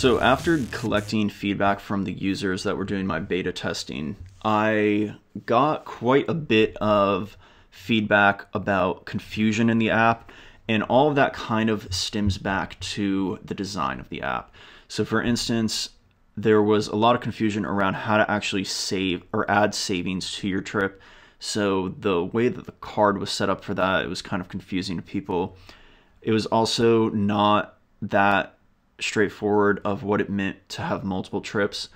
So after collecting feedback from the users that were doing my beta testing, I got quite a bit of feedback about confusion in the app and all of that kind of stems back to the design of the app. So for instance, there was a lot of confusion around how to actually save or add savings to your trip. So the way that the card was set up for that, it was kind of confusing to people. It was also not that straightforward of what it meant to have multiple trips.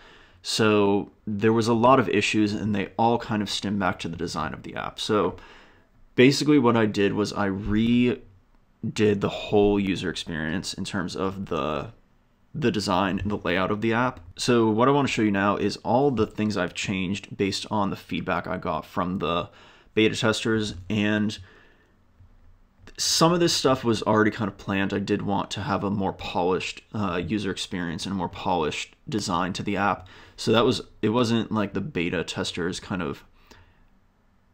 So there was a lot of issues and they all kind of stem back to the design of the app. So basically what I did was I redid the whole user experience in terms of the the design and the layout of the app. So what I want to show you now is all the things I've changed based on the feedback I got from the beta testers and some of this stuff was already kind of planned. I did want to have a more polished uh, user experience and a more polished design to the app. So that was, it wasn't like the beta testers kind of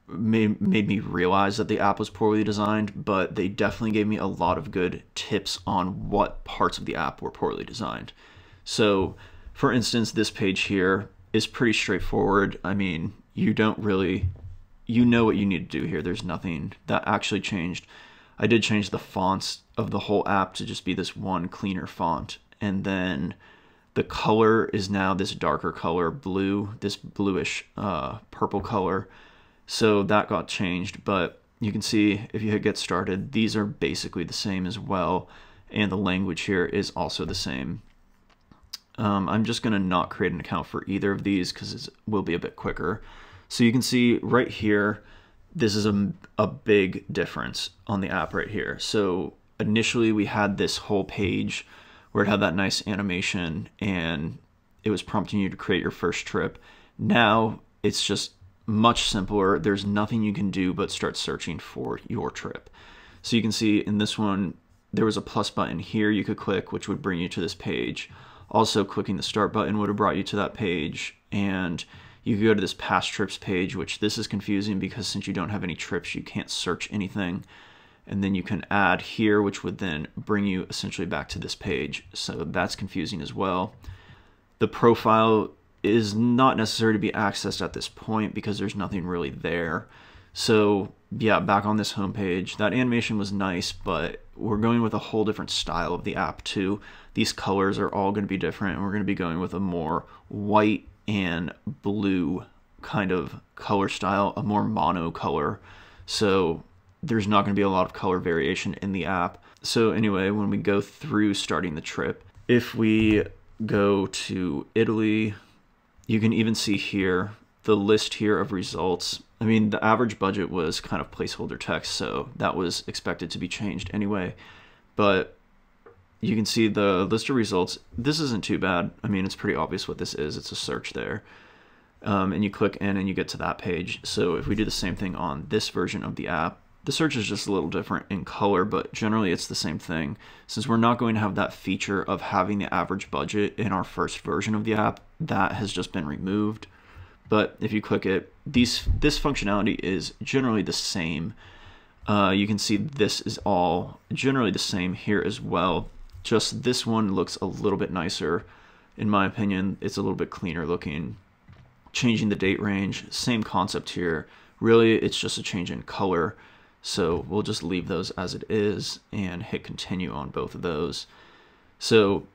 made, made me realize that the app was poorly designed, but they definitely gave me a lot of good tips on what parts of the app were poorly designed. So for instance, this page here is pretty straightforward. I mean, you don't really, you know what you need to do here. There's nothing that actually changed. I did change the fonts of the whole app to just be this one cleaner font. And then the color is now this darker color, blue, this bluish uh, purple color. So that got changed, but you can see if you hit get started, these are basically the same as well. And the language here is also the same. Um, I'm just going to not create an account for either of these because it will be a bit quicker. So you can see right here, this is a, a big difference on the app right here. So initially we had this whole page where it had that nice animation and it was prompting you to create your first trip. Now it's just much simpler. There's nothing you can do but start searching for your trip. So you can see in this one, there was a plus button here you could click, which would bring you to this page. Also clicking the start button would have brought you to that page. And you could go to this past trips page, which this is confusing because since you don't have any trips, you can't search anything. And then you can add here, which would then bring you essentially back to this page. So that's confusing as well. The profile is not necessary to be accessed at this point because there's nothing really there. So yeah, back on this homepage, that animation was nice, but we're going with a whole different style of the app too. These colors are all going to be different, and we're going to be going with a more white and blue kind of color style, a more mono color. So there's not going to be a lot of color variation in the app. So anyway, when we go through starting the trip, if we go to Italy, you can even see here the list here of results. I mean, the average budget was kind of placeholder text, so that was expected to be changed anyway. But you can see the list of results. This isn't too bad. I mean, it's pretty obvious what this is. It's a search there. Um, and you click in and you get to that page. So if we do the same thing on this version of the app, the search is just a little different in color, but generally it's the same thing. Since we're not going to have that feature of having the average budget in our first version of the app, that has just been removed. But if you click it, these this functionality is generally the same. Uh, you can see this is all generally the same here as well. Just this one looks a little bit nicer. In my opinion, it's a little bit cleaner looking. Changing the date range, same concept here. Really, it's just a change in color. So we'll just leave those as it is and hit continue on both of those. So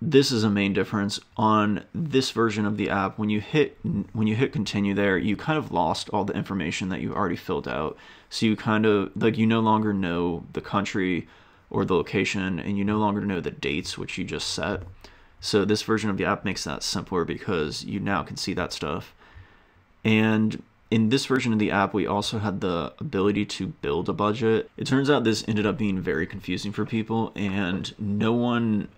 this is a main difference on this version of the app when you hit when you hit continue there you kind of lost all the information that you already filled out so you kind of like you no longer know the country or the location and you no longer know the dates which you just set. So this version of the app makes that simpler because you now can see that stuff. And in this version of the app, we also had the ability to build a budget. It turns out this ended up being very confusing for people and no one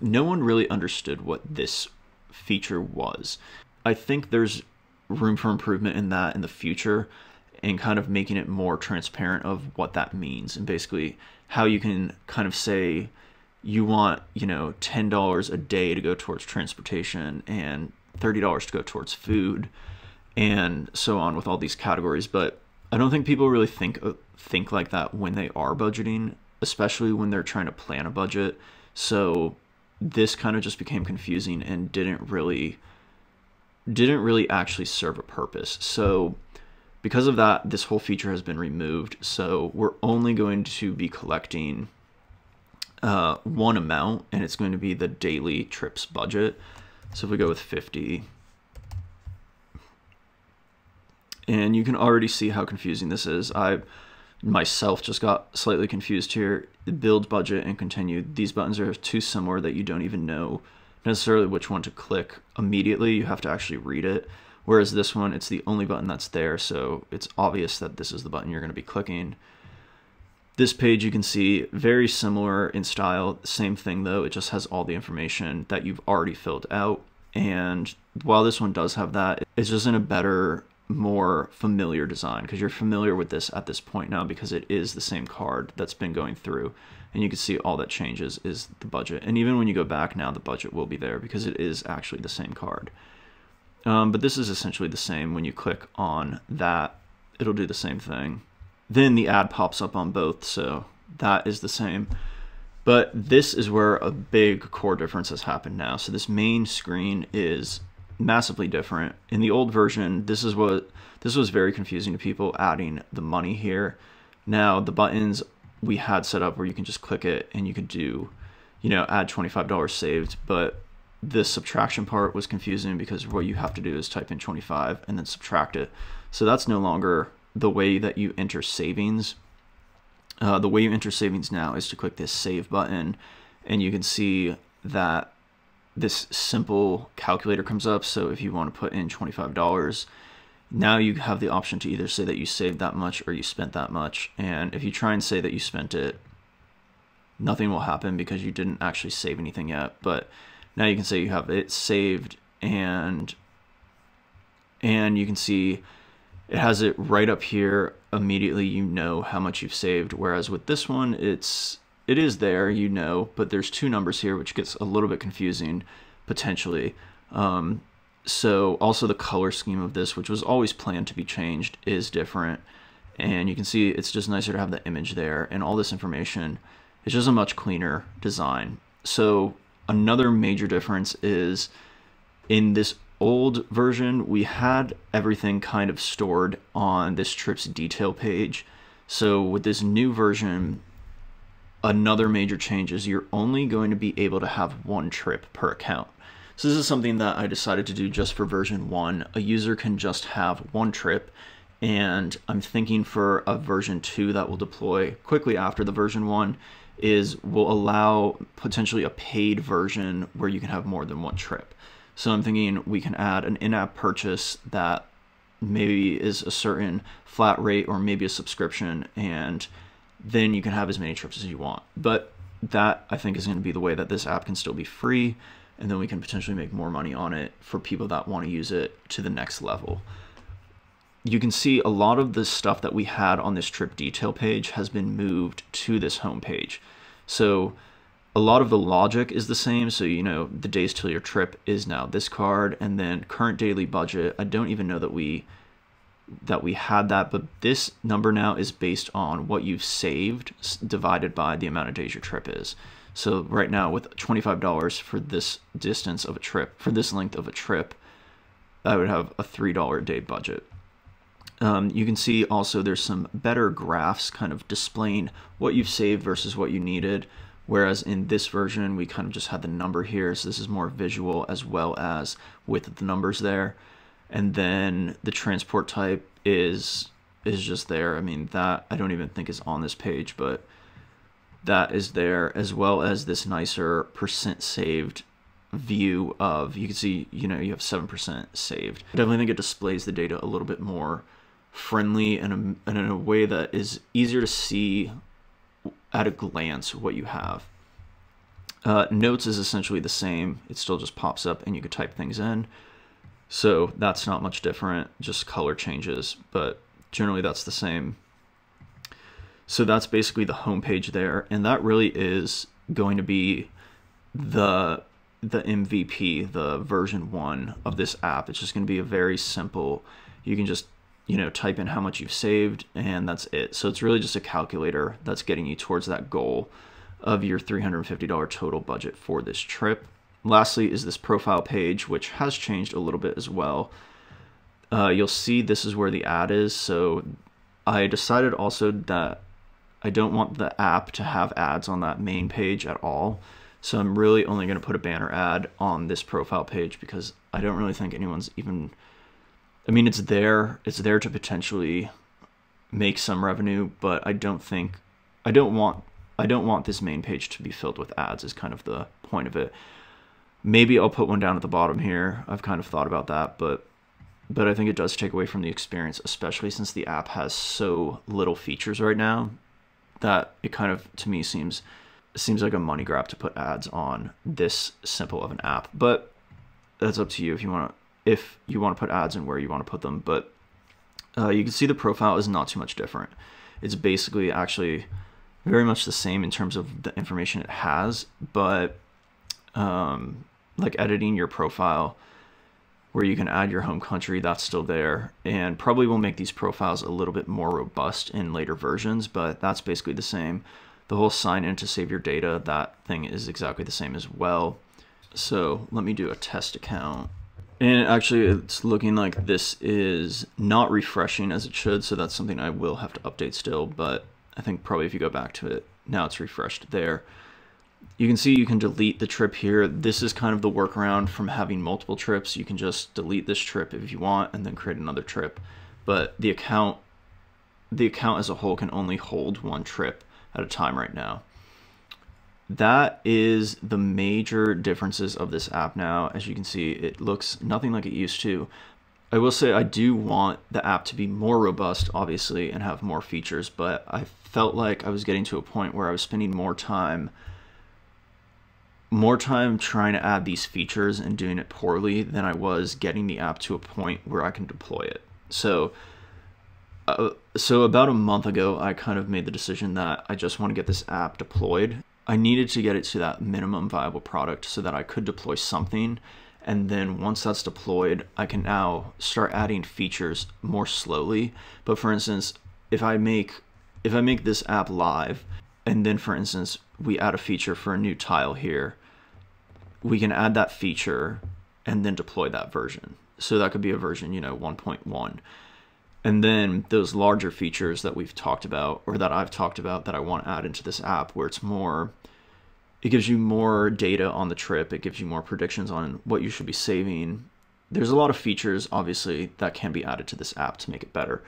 no one really understood what this feature was. I think there's room for improvement in that in the future and kind of making it more transparent of what that means and basically how you can kind of say you want, you know, $10 a day to go towards transportation and $30 to go towards food and so on with all these categories, but I don't think people really think uh, think like that when they are budgeting, especially when they're trying to plan a budget. So this kind of just became confusing and didn't really didn't really actually serve a purpose. So because of that, this whole feature has been removed. So we're only going to be collecting uh, one amount, and it's going to be the daily trips budget. So if we go with 50, and you can already see how confusing this is. I myself just got slightly confused here. Build budget and continue. These buttons are too similar that you don't even know necessarily which one to click immediately. You have to actually read it. Whereas this one, it's the only button that's there, so it's obvious that this is the button you're going to be clicking. This page you can see very similar in style, same thing though, it just has all the information that you've already filled out. And while this one does have that, it's just in a better more familiar design because you're familiar with this at this point now because it is the same card that's been going through. And you can see all that changes is the budget. And even when you go back now the budget will be there because it is actually the same card um, but this is essentially the same when you click on that it'll do the same thing then the ad pops up on both so that is the same but this is where a big core difference has happened now so this main screen is massively different. In the old version, this is what this was very confusing to people adding the money here. Now the buttons we had set up where you can just click it and you could do, you know, add $25 saved, but the subtraction part was confusing because what you have to do is type in 25 and then subtract it. So that's no longer the way that you enter savings. Uh, the way you enter savings now is to click this save button and you can see that this simple calculator comes up. So if you want to put in $25, now you have the option to either say that you saved that much or you spent that much. And if you try and say that you spent it, nothing will happen because you didn't actually save anything yet. But now you can say you have it saved and and you can see it has it right up here immediately you know how much you've saved whereas with this one it's it is there, you know, but there's two numbers here, which gets a little bit confusing potentially. Um, so also the color scheme of this, which was always planned to be changed, is different. And you can see it's just nicer to have the image there and all this information. It's just a much cleaner design. So another major difference is in this old version, we had everything kind of stored on this trip's detail page. So with this new version, Another major change is you're only going to be able to have one trip per account. So this is something that I decided to do just for version 1. A user can just have one trip and I'm thinking for a version 2 that will deploy quickly after the version 1 is will allow potentially a paid version where you can have more than one trip. So I'm thinking we can add an in-app purchase that maybe is a certain flat rate or maybe a subscription and then you can have as many trips as you want. But that I think is going to be the way that this app can still be free, and then we can potentially make more money on it for people that want to use it to the next level. You can see a lot of the stuff that we had on this trip detail page has been moved to this home page. So a lot of the logic is the same. So, you know, the days till your trip is now this card, and then current daily budget. I don't even know that we that we had that, but this number now is based on what you've saved divided by the amount of days your trip is. So right now with $25 for this distance of a trip, for this length of a trip, I would have a $3 a day budget. Um, you can see also there's some better graphs kind of displaying what you've saved versus what you needed. Whereas in this version, we kind of just had the number here. So this is more visual as well as with the numbers there and then the transport type is is just there. I mean that I don't even think is on this page, but that is there as well as this nicer percent saved view of you can see you know you have 7% saved. I definitely think it displays the data a little bit more friendly and, and in a way that is easier to see at a glance what you have. Uh, notes is essentially the same. It still just pops up and you can type things in. So that's not much different, just color changes, but generally that's the same. So that's basically the homepage there, and that really is going to be the the MVP, the version one of this app. It's just going to be a very simple. You can just you know type in how much you've saved, and that's it. So it's really just a calculator that's getting you towards that goal of your $350 total budget for this trip. Lastly is this profile page, which has changed a little bit as well. Uh, you'll see this is where the ad is. So I decided also that I don't want the app to have ads on that main page at all. So I'm really only going to put a banner ad on this profile page because I don't really think anyone's even I mean it's there it's there to potentially make some revenue, but I don't think I don't want I don't want this main page to be filled with ads is kind of the point of it. Maybe I'll put one down at the bottom here. I've kind of thought about that, but but I think it does take away from the experience, especially since the app has so little features right now that it kind of to me seems seems like a money grab to put ads on this simple of an app. But that's up to you if you want to if you want to put ads and where you want to put them. But uh, you can see the profile is not too much different. It's basically actually very much the same in terms of the information it has, but um, like editing your profile where you can add your home country, that's still there. And probably will make these profiles a little bit more robust in later versions, but that's basically the same. The whole sign in to save your data, that thing is exactly the same as well. So let me do a test account. And actually, it's looking like this is not refreshing as it should, so that's something I will have to update still, but I think probably if you go back to it, now it's refreshed there. You can see you can delete the trip here. This is kind of the workaround from having multiple trips. You can just delete this trip if you want and then create another trip. But the account, the account as a whole can only hold one trip at a time right now that is the major differences of this app now. As you can see, it looks nothing like it used to. I will say I do want the app to be more robust, obviously, and have more features, but I felt like I was getting to a point where I was spending more time more time trying to add these features and doing it poorly than I was getting the app to a point where I can deploy it. So uh, so about a month ago, I kind of made the decision that I just want to get this app deployed I needed to get it to that minimum viable product so that I could deploy something. And then once that's deployed, I can now start adding features more slowly. But for instance, if I make if I make this app live, and then for instance, we add a feature for a new tile here, we can add that feature and then deploy that version. So that could be a version, you know, 1.1. And then those larger features that we've talked about, or that I've talked about that I want to add into this app, where it's more, it gives you more data on the trip, it gives you more predictions on what you should be saving. There's a lot of features, obviously, that can be added to this app to make it better.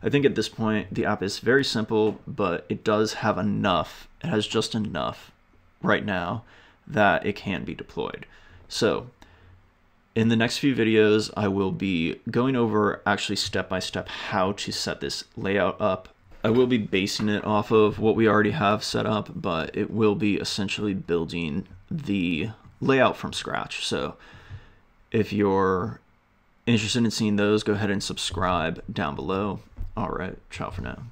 I think at this point, the app is very simple, but it does have enough, it has just enough right now that it can be deployed. So in the next few videos, I will be going over actually step by step how to set this layout up. I will be basing it off of what we already have set up, but it will be essentially building the layout from scratch. So if you're interested in seeing those, go ahead and subscribe down below. All right, ciao for now.